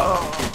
Oh.